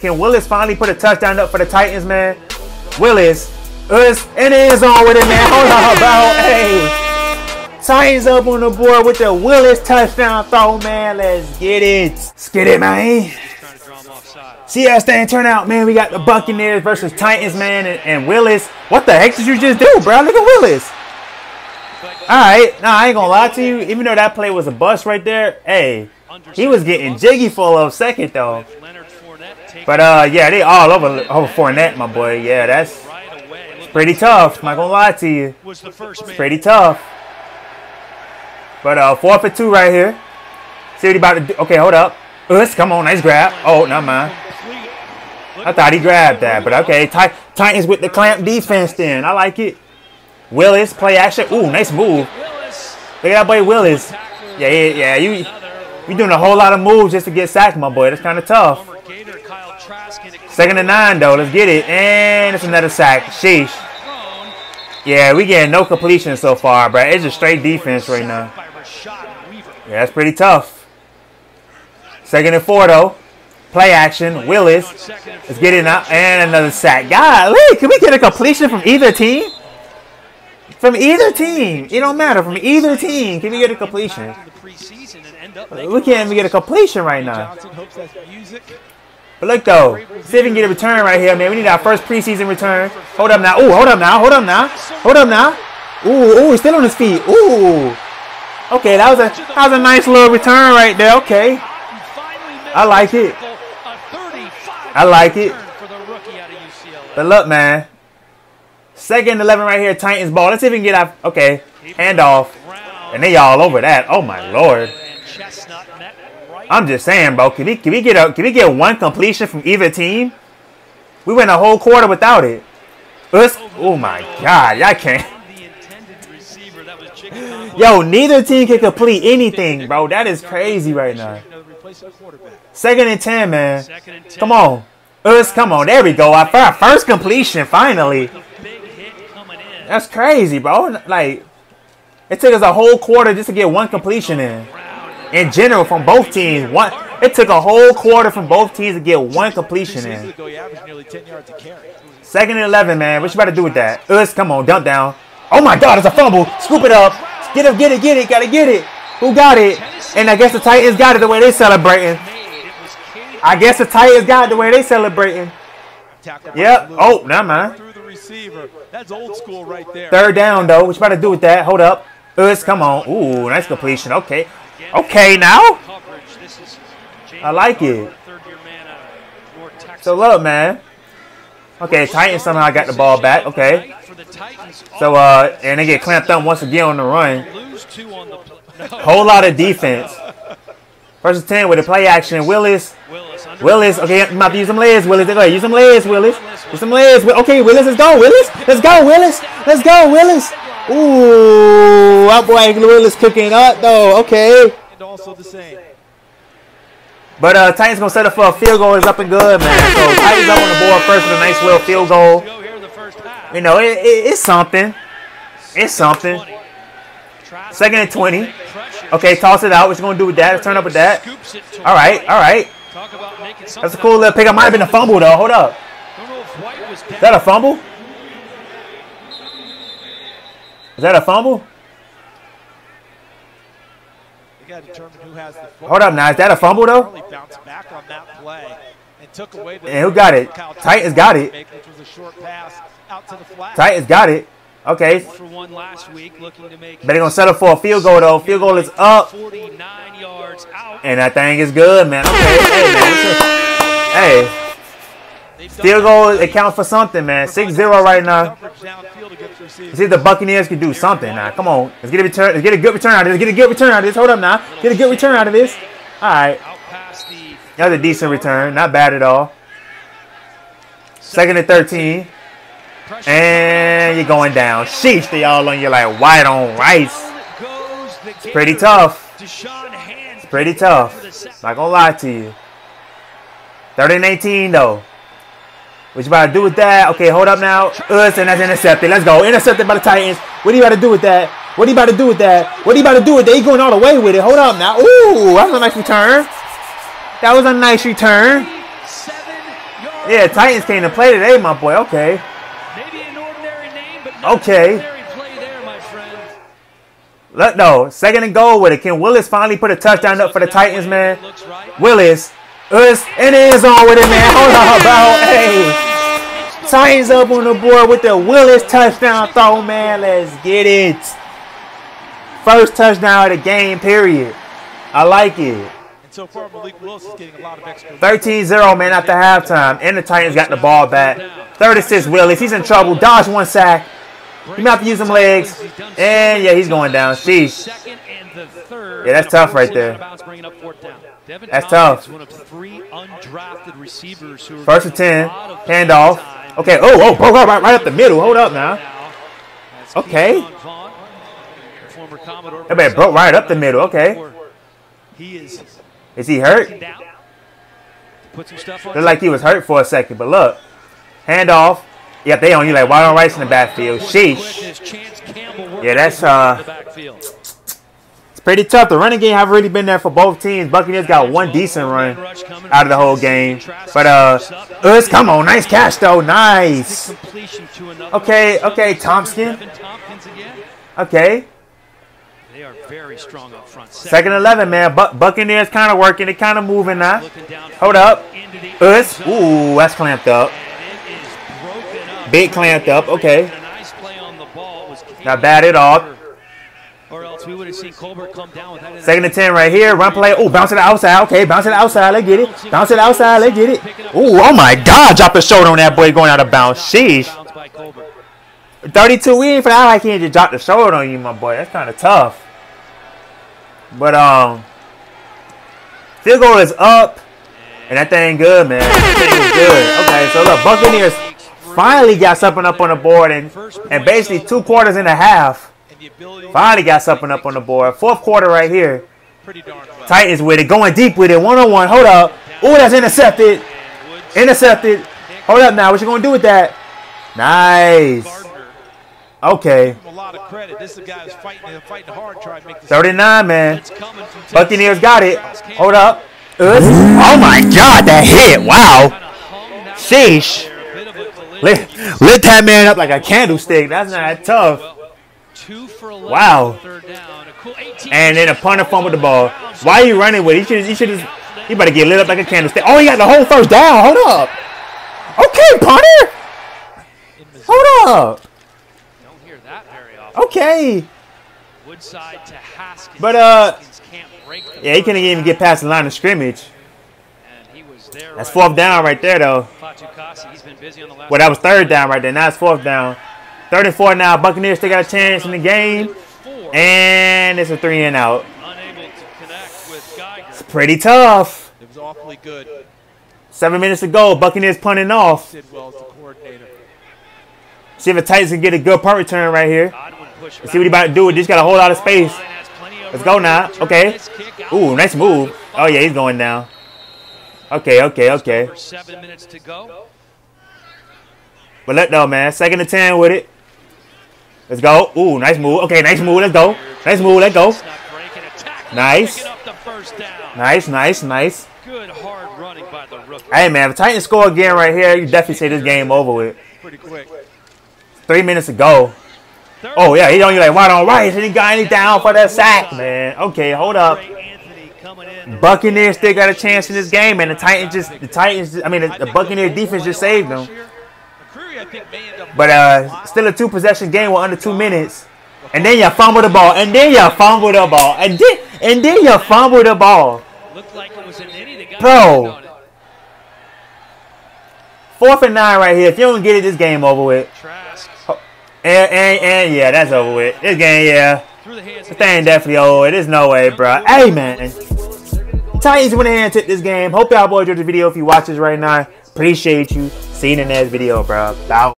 Can Willis finally put a touchdown up for the Titans, man? Willis, us in the end zone with it, man. Hold on, bro. Hey. Titans up on the board with the Willis touchdown throw, man. Let's get it. Let's get it, man. See how thing turn out, man. We got the Buccaneers versus Titans, man, and, and Willis. What the heck did you just do, bro? Look at Willis. All right, nah, I ain't gonna lie to you. Even though that play was a bust right there, hey, he was getting jiggy for a second though. But uh, yeah, they all over over Fournette, my boy. Yeah, that's pretty tough. Not gonna lie to you. It's pretty tough. But uh, four for two right here. See what he about to do. Okay, hold up. Let's come on, nice grab. Oh, not mine. I thought he grabbed that, but okay. Titans with the clamp defense then. I like it. Willis, play action. Ooh, nice move. Look at that boy Willis. Yeah, yeah, yeah. You, you doing a whole lot of moves just to get sacked, my boy. That's kind of tough. Second and nine, though. Let's get it. And it's another sack. Sheesh. Yeah, we getting no completion so far, bro. It's just straight defense right now. Yeah, that's pretty tough. Second and four, though. Play action. Willis. Let's get it now. And another sack. Golly, can we get a completion from either team? From either team. It don't matter. From either team. Can we get a completion? We can't even get a completion right now. But look though, see if we can get a return right here, man. We need our first preseason return. Hold up now. Ooh, hold up now. Hold up now. Hold up now. Ooh, ooh, he's still on his feet. Ooh. Okay, that was a that was a nice little return right there. Okay. I like it. I like it. But look, man. Second 11 right here, Titans ball. Let's see if we can get out. Okay, handoff. And they all over that. Oh, my Lord. I'm just saying, bro. Can we can we get a can we get one completion from either team? We went a whole quarter without it. Us, oh my god, I can't. Yo, neither team can complete anything, bro. That is crazy right now. Second and ten, man. Come on, us, come on. There we go. Our first completion, finally. That's crazy, bro. Like, it took us a whole quarter just to get one completion in in general from both teams. One, it took a whole quarter from both teams to get one completion in. Second and 11, man. What you about to do with that? Us, come on, dump down. Oh my God, it's a fumble. Scoop it up. Get it, get it, get it. Gotta get it. Who got it? And I guess the Titans got it the way they celebrating. I guess the Titans got it the way they celebrating. Yep. Oh, never mind. That's old school right there. Third down, though. What you about to do with that? Hold up. Us, come on. Ooh, nice completion. Okay. Okay, now. I like it. So look, man. Okay, Titans somehow got the ball back. Okay. So uh, and they get clamped up once again on the run. Whole lot of defense. First and ten with the play action. Willis. Willis. Okay, I'm about to use some legs. Willis. Go ahead. Use some legs, Willis. Use some legs. Okay, Willis. Let's go, Willis. Let's go, Willis. Let's go, Willis. Ooh, that boy Willis cooking up though. Okay. And also the same. But uh, Titans gonna set up for a field goal. Is up and good, man. So Titans up on the board first with a nice little field goal. You know, it, it, it's something. It's something. Second and 20. Okay, toss it out. What you gonna do with that? Let's turn up with that. All right, all right. That's a cool little pick. I might have been a fumble though. Hold up. Is that a fumble? Is that a fumble? Hold up now. Is that a fumble though? And who got it? Titans got it. Titans got it. Okay. But they're gonna settle for a field goal though. Field goal is up. And that thing is good, man. Okay. Hey, man. Hey. Field goal, it counts for something, man. 6-0 right now. See if the Buccaneers can do something now. Come on. Let's get a return. Let's get a good return out of this. Get a good return out of this. Hold up now. Get a good return out of this. All right. That was a decent return. Not bad at all. Second and 13. And you're going down. Sheesh, they all on you like white on rice. It's pretty tough. It's pretty tough. Not gonna lie to you. 30 and 18 though. What you about to do with that? Okay, hold up now. Us, and that's intercepted. Let's go. Intercepted by the Titans. What are you about to do with that? What are you about to do with that? What are you about to do with that? He going all the way with it. Hold up now. Ooh, that was a nice return. That was a nice return. Yeah, Titans came to play today, my boy. Okay. Okay. Let no second and goal with it. Can Willis finally put a touchdown up for the Titans, man? Willis, us in the end zone with it, man. Hold on, bro. Hey, Titans up on the board with the Willis touchdown throw, man. Let's get it. First touchdown of the game, period. I like it. And so far, Malik Willis is getting a lot of extra. 13-0, man, after halftime. And the Titans got the ball back. 36 Willis. He's in trouble. Dodge one sack. He might have to use some legs. And, yeah, he's going down. Sheesh. Yeah, that's tough right there. That's tough. First and getting a 10. Handoff. Okay. Oh, oh, oh broke up right, right up the middle. Hold up now. Okay. That man broke right up the middle. Okay. Is he hurt? Looked like he was hurt for a second. But look. Handoff. Yep, they on you like Waddle Rice in the backfield. Sheesh. Yeah, that's, uh, It's pretty tough. The running game have really been there for both teams. Buccaneers got one decent run out of the whole game. But uh Us, come on, nice catch though. Nice. Okay, okay, Thompson. Okay. They are very strong up front. Second 11, man. Bu- Buccaneers kind of working. They kind of moving now. Hold up. Us. Ooh, that's clamped up. And it is broken up. Big clamped up. Okay. And a nice play on the ball was Not bad at all. Or else we would have seen Colbert come down with that. Second and 10 right here. Run play. Oh, bounce to the outside. Okay, bounce to the outside. Let's get it. Bounce to the outside. Let's get it. Ooh, oh my God. Drop a shoulder on that boy going out of bounds. Sheesh. Bounce by Colbert. 32 we ain't for that I can't just drop the shoulder on you, my boy. That's kind of tough. But um, field goal is up, and that thing good, man. That thing is good. Okay, so look, Buccaneers finally got something up on the board, and and basically two quarters and a half finally got something up on the board. Fourth quarter right here. Titans with it, going deep with it, one on one. Hold up. Ooh, that's intercepted. Intercepted. Hold up now. What you gonna do with that? Nice. Okay. give him a lot of credit. This is a guy who's fighting, fighting hard, trying to make this. 39, man. Buccaneers got it. Hold up. Oh my God, that hit! Wow. Sheesh. there, a bit of a collision. Lit, lit that man up like a candlestick. That's not tough. Two for 11 Wow. A cool 18 And then a punter fumbled the ball. Why are you running with it? You should. You should just. He better get lit up like a candlestick. Oh, he got the whole first down. Hold up. Okay, punter. Hold up. Don't hear that very often. Okay. Woodside to Haskins. But, uh, Yeah, he couldn't even get past the line of scrimmage. And he was there That's fourth down right there, though. Fatukasi, he's been busy on the last Well, that was third down right there. Now it's fourth down. 34 now. Buccaneers still got a chance in the game. And it's a three and out. unable to connect with Geiger. Pretty tough. It was awfully good. Seven minutes to go. Buccaneers punting off. Did well as the coordinator. See if the Titans can get a good punt return right here. Let's see what he about to do. He just got a whole lot of space. Line has plenty of Let's go now. Okay. this kick out Ooh, nice move. Oh, yeah, he's going down. Okay, okay, okay. For seven minutes to go. But let go, man. Second and 10 with it. Let's go. Ooh, nice move. Okay, nice move. Let's go. Nice move. Let's go. Snap break and attack. Nice. Picking up the first down. Nice, nice, nice. Good hard running by the rookie. Hey, man, if the Titans score again right here, you definitely say this game over with. Pretty quick. Three minutes to go. Oh, yeah, he only like wide on right. And he got any down for that sack, man. Okay, hold up. Buccaneers still got a chance in this game, and the Titans just the Titans. I mean, the, the Buccaneers defense just saved them. McCreary, I think, may end up. But uh, still a two possession game with under two minutes, and then you fumble the ball, and then you fumble the ball, and then and then you fumble the ball. Looked like it was an innie. The guy Bro. Fourth and nine right here. If you don't get it, this game over with. And and, and yeah, that's over with. This game, yeah, the this thing definitely over. with. There's no way, bro. Hey man, Titans went ahead and took this game. Hope y'all boys enjoyed the video. If you watch this right now, appreciate you. See you in the next video, bro. Bye.